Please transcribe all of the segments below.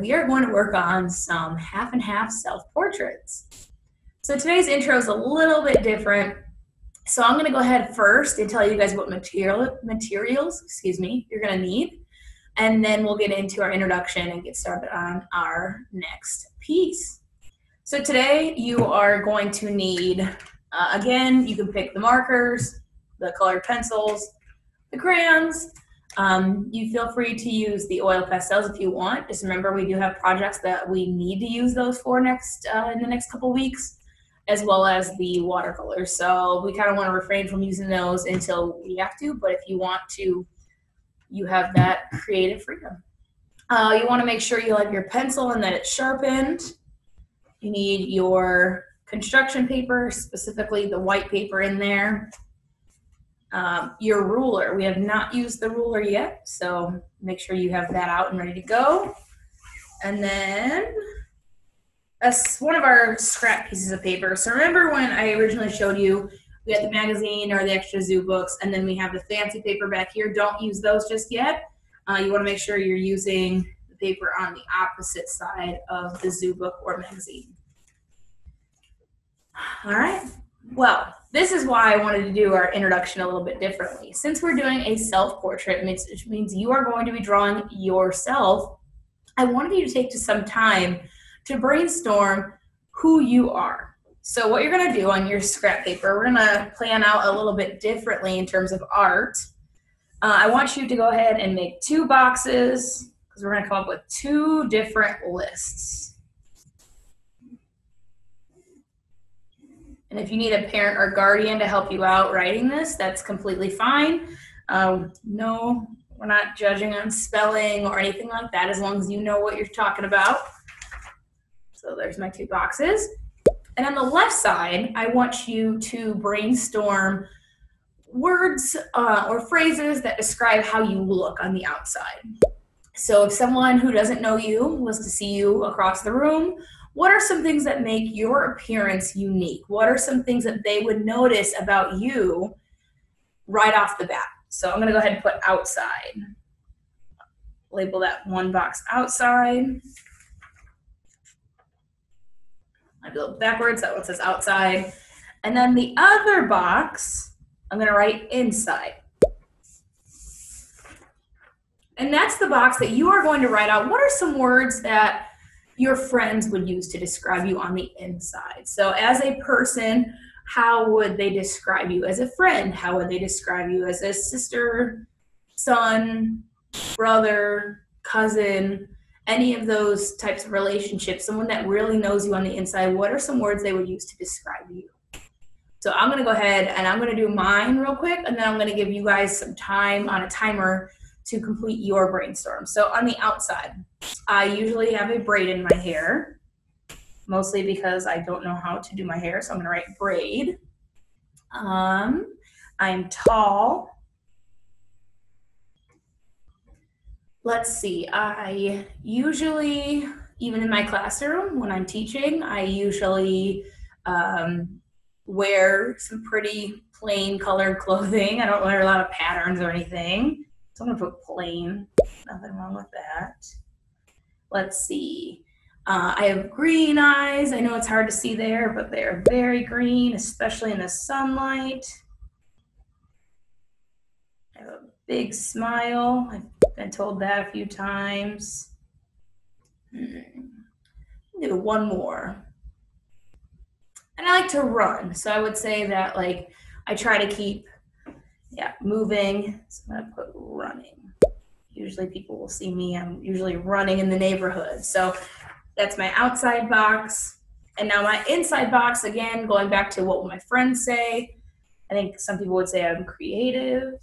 we are going to work on some half and half self-portraits. So today's intro is a little bit different. So I'm going to go ahead first and tell you guys what material materials, excuse me, you're going to need. And then we'll get into our introduction and get started on our next piece. So today you are going to need, uh, again, you can pick the markers, the colored pencils, the crayons, um, you feel free to use the oil pastels if you want. Just remember, we do have projects that we need to use those for next uh, in the next couple weeks, as well as the watercolors. So we kind of want to refrain from using those until we have to. But if you want to, you have that creative freedom. Uh, you want to make sure you have your pencil and that it's sharpened. You need your construction paper, specifically the white paper in there um, your ruler. We have not used the ruler yet, so make sure you have that out and ready to go. And then that's one of our scrap pieces of paper. So remember when I originally showed you we had the magazine or the extra zoo books, and then we have the fancy paper back here. Don't use those just yet. Uh, you want to make sure you're using the paper on the opposite side of the zoo book or magazine. All right. Well, this is why I wanted to do our introduction a little bit differently. Since we're doing a self portrait, which means you are going to be drawing yourself, I wanted you to take just some time to brainstorm who you are. So, what you're going to do on your scrap paper, we're going to plan out a little bit differently in terms of art. Uh, I want you to go ahead and make two boxes because we're going to come up with two different lists. And if you need a parent or guardian to help you out writing this, that's completely fine. Um, no, we're not judging on spelling or anything like that as long as you know what you're talking about. So there's my two boxes. And on the left side, I want you to brainstorm words uh, or phrases that describe how you look on the outside. So if someone who doesn't know you was to see you across the room what are some things that make your appearance unique? What are some things that they would notice about you right off the bat? So I'm going to go ahead and put outside. Label that one box outside. I build backwards. That one says outside. And then the other box, I'm going to write inside. And that's the box that you are going to write out. What are some words that your friends would use to describe you on the inside. So, as a person, how would they describe you as a friend? How would they describe you as a sister, son, brother, cousin? Any of those types of relationships, someone that really knows you on the inside, what are some words they would use to describe you? So I'm gonna go ahead and I'm gonna do mine real quick, and then I'm gonna give you guys some time on a timer to complete your brainstorm. So on the outside, I usually have a braid in my hair, mostly because I don't know how to do my hair. So I'm going to write braid. Um, I'm tall. Let's see, I usually, even in my classroom when I'm teaching, I usually um, wear some pretty plain colored clothing. I don't wear a lot of patterns or anything. So I'm gonna put plain, nothing wrong with that. Let's see. Uh, I have green eyes. I know it's hard to see there, but they're very green, especially in the sunlight. I have a big smile. I've been told that a few times. Hmm. Do one more. And I like to run. So I would say that like I try to keep yeah, moving. So I'm gonna put running. Usually people will see me. I'm usually running in the neighborhood. So that's my outside box. And now my inside box, again, going back to what my friends say. I think some people would say I'm creative.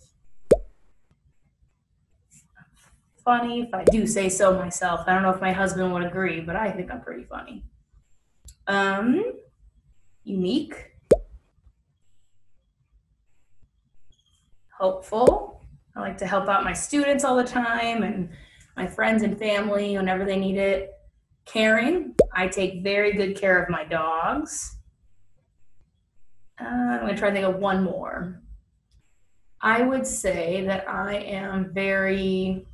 Funny, if I do say so myself. I don't know if my husband would agree, but I think I'm pretty funny. Um, unique. Hopeful. I like to help out my students all the time and my friends and family whenever they need it. Caring. I take very good care of my dogs. Uh, I'm going to try to think of one more. I would say that I am very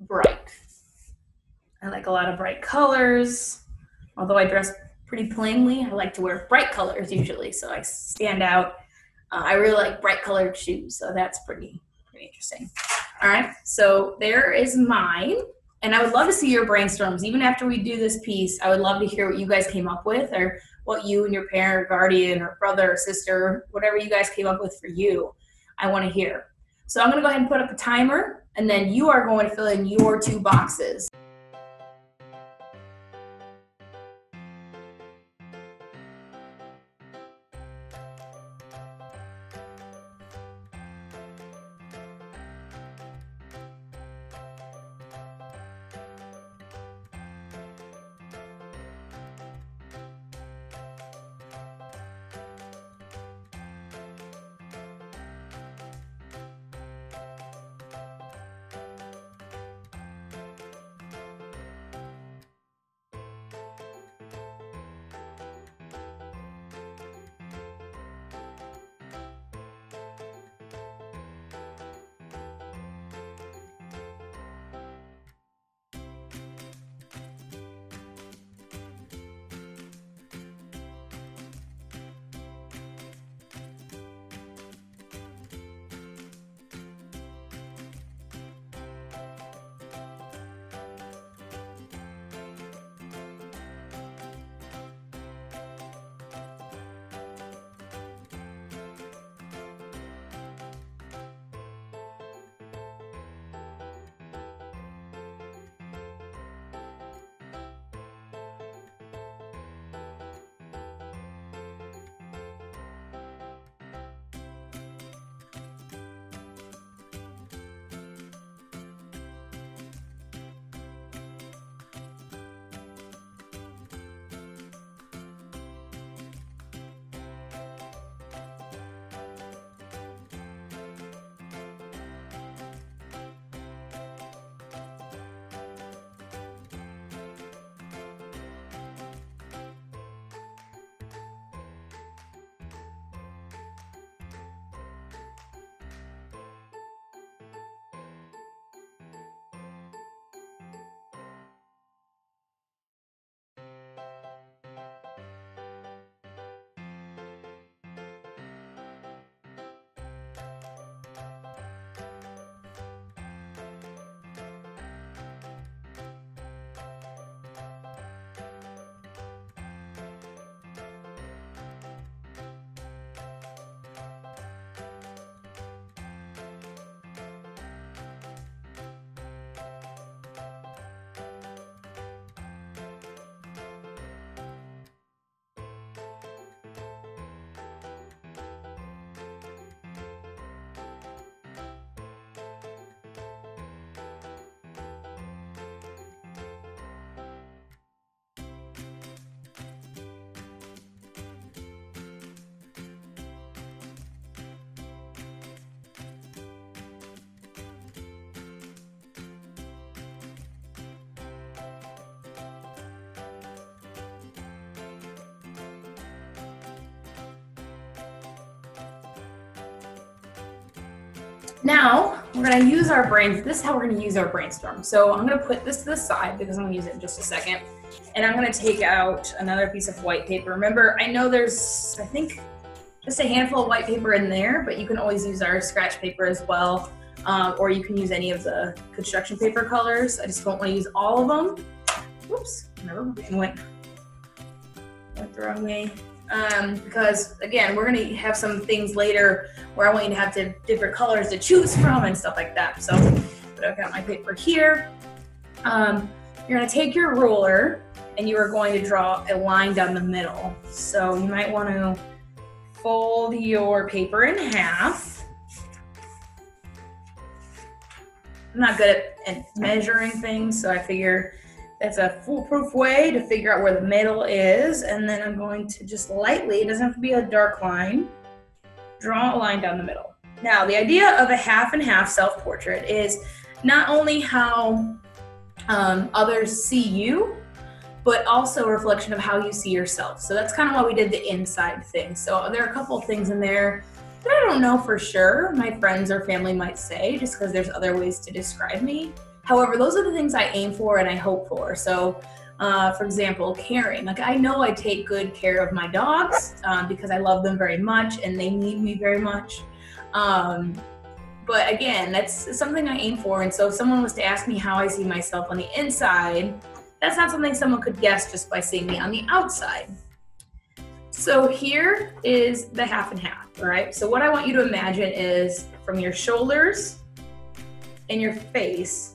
bright. I like a lot of bright colors. Although I dress pretty plainly, I like to wear bright colors usually, so I stand out. Uh, I really like bright colored shoes, so that's pretty pretty interesting. All right, so there is mine, and I would love to see your brainstorms. Even after we do this piece, I would love to hear what you guys came up with, or what you and your parent, or guardian, or brother, or sister, whatever you guys came up with for you. I want to hear. So I'm going to go ahead and put up a timer, and then you are going to fill in your two boxes. Now, we're gonna use our brains. This is how we're gonna use our brainstorm. So I'm gonna put this to the side because I'm gonna use it in just a second. And I'm gonna take out another piece of white paper. Remember, I know there's, I think, just a handful of white paper in there, but you can always use our scratch paper as well. Um, or you can use any of the construction paper colors. I just don't wanna use all of them. Whoops, never went, went the wrong way um, because again, we're gonna have some things later where I want you to have to, different colors to choose from and stuff like that. So, but I've got my paper here. Um, you're gonna take your ruler and you are going to draw a line down the middle. So you might want to fold your paper in half. I'm not good at, at measuring things, so I figure that's a foolproof way to figure out where the middle is. And then I'm going to just lightly, it doesn't have to be a dark line, draw a line down the middle. Now, the idea of a half and half self portrait is not only how um, others see you, but also a reflection of how you see yourself. So that's kind of why we did the inside thing. So there are a couple of things in there that I don't know for sure. My friends or family might say, just because there's other ways to describe me. However, those are the things I aim for and I hope for. So, uh, for example, caring. Like I know I take good care of my dogs um, because I love them very much and they need me very much. Um, but again, that's something I aim for. And so, if someone was to ask me how I see myself on the inside, that's not something someone could guess just by seeing me on the outside. So here is the half and half, all right? So what I want you to imagine is from your shoulders and your face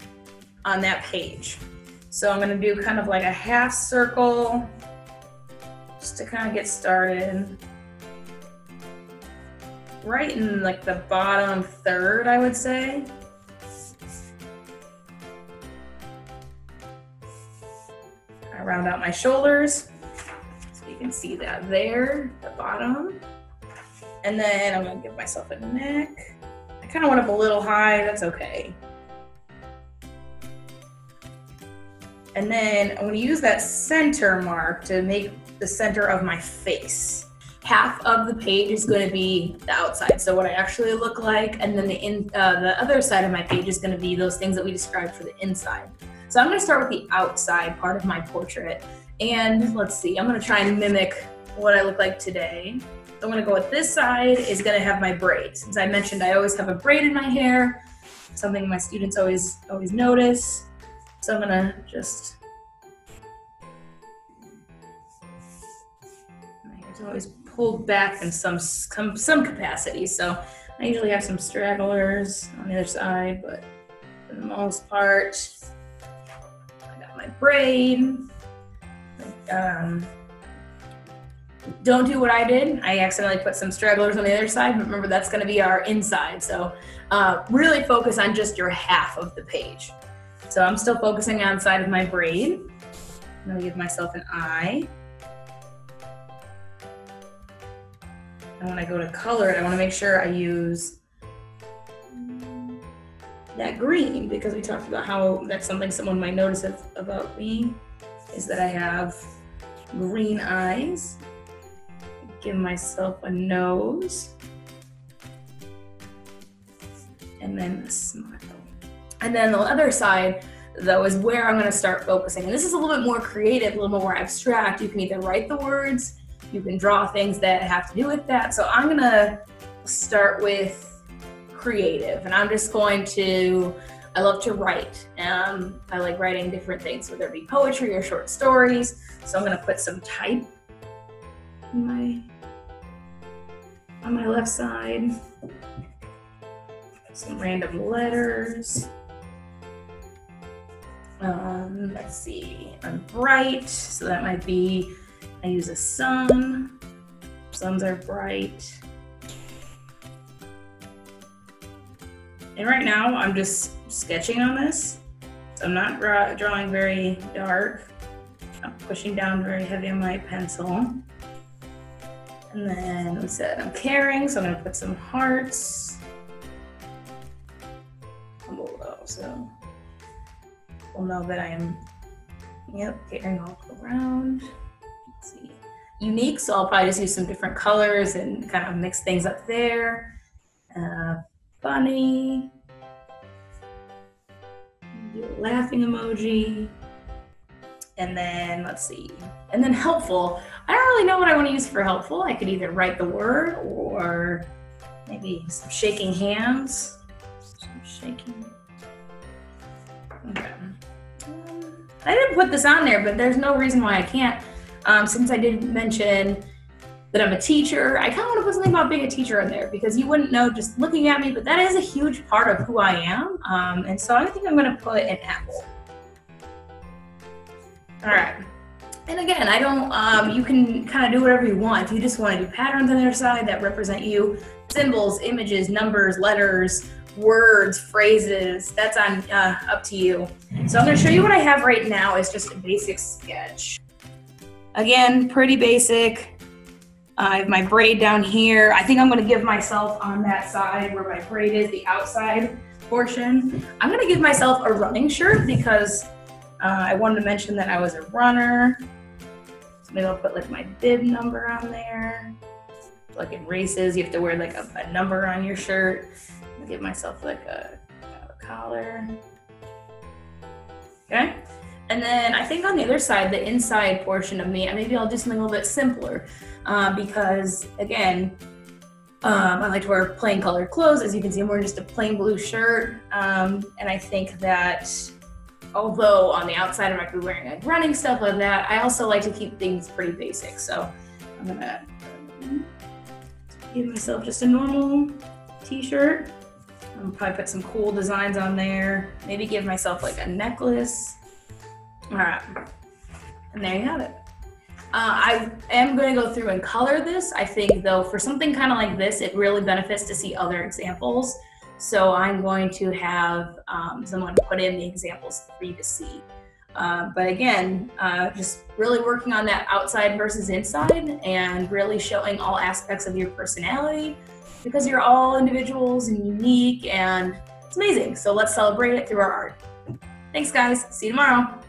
on that page. So I'm gonna do kind of like a half circle just to kind of get started. Right in like the bottom third, I would say. I round out my shoulders. So you can see that there, the bottom. And then I'm gonna give myself a neck. I kind of went up a little high, that's okay. And then I'm gonna use that center mark to make the center of my face. Half of the page is gonna be the outside, so what I actually look like, and then the in uh, the other side of my page is gonna be those things that we described for the inside. So I'm gonna start with the outside part of my portrait. And let's see, I'm gonna try and mimic what I look like today. So I'm gonna go with this side is gonna have my braid. Since I mentioned I always have a braid in my hair, something my students always always notice. So I'm gonna just, my hair's always pulled back in some, some, some capacity. So I usually have some stragglers on the other side, but for the most part, I got my braid. Um, don't do what I did. I accidentally put some stragglers on the other side, but remember that's gonna be our inside. So uh, really focus on just your half of the page. So I'm still focusing on the side of my braid. I'm gonna give myself an eye. And when I go to color I wanna make sure I use that green because we talked about how that's something someone might notice about me is that I have green eyes. Give myself a nose. And then a smile. And then the other side, though, is where I'm going to start focusing. And this is a little bit more creative, a little more abstract. You can either write the words, you can draw things that have to do with that. So I'm going to start with creative, and I'm just going to. I love to write. Um, I like writing different things, whether it be poetry or short stories. So I'm going to put some type in my on my left side. Some random letters. Um, let's see, I'm bright, so that might be, I use a sun. Suns are bright. And right now I'm just sketching on this. So I'm not draw drawing very dark. I'm pushing down very heavy on my pencil. And then we said I'm caring, so I'm gonna put some hearts below. So will know that I am, yep, caring all around. Let's see. Unique, so I'll probably just use some different colors and kind of mix things up there. Uh, funny. Laughing emoji. And then let's see. And then helpful. I don't really know what I want to use for helpful. I could either write the word or maybe some shaking hands. Some shaking. I didn't put this on there, but there's no reason why I can't. Um, since I did mention that I'm a teacher, I kind of want to put something about being a teacher in there because you wouldn't know just looking at me, but that is a huge part of who I am. Um, and so I think I'm going to put an apple. All right. And again, I don't, um, you can kind of do whatever you want. You just want to do patterns on the other side that represent you, symbols, images, numbers, letters, words, phrases, that's on uh, up to you. So I'm gonna show you what I have right now is just a basic sketch. Again, pretty basic. I have my braid down here. I think I'm gonna give myself on that side where my braid is, the outside portion. I'm gonna give myself a running shirt because uh, I wanted to mention that I was a runner. So maybe I'll put like my bib number on there. Like in races, you have to wear like a, a number on your shirt give myself like a, a collar. Okay? And then I think on the other side, the inside portion of me, maybe I'll do something a little bit simpler uh, because, again, um, I like to wear plain colored clothes. As you can see, I'm wearing just a plain blue shirt. Um, and I think that although on the outside I might be wearing like running stuff like that, I also like to keep things pretty basic. So I'm gonna give myself just a normal t-shirt. I'm probably put some cool designs on there. Maybe give myself like a necklace. All right, and there you have it. Uh, I am going to go through and color this. I think though for something kind of like this, it really benefits to see other examples. So I'm going to have um, someone put in the examples for you to see. Uh, but again, uh, just really working on that outside versus inside and really showing all aspects of your personality because you're all individuals and unique and it's amazing. So let's celebrate it through our art. Thanks, guys. See you tomorrow.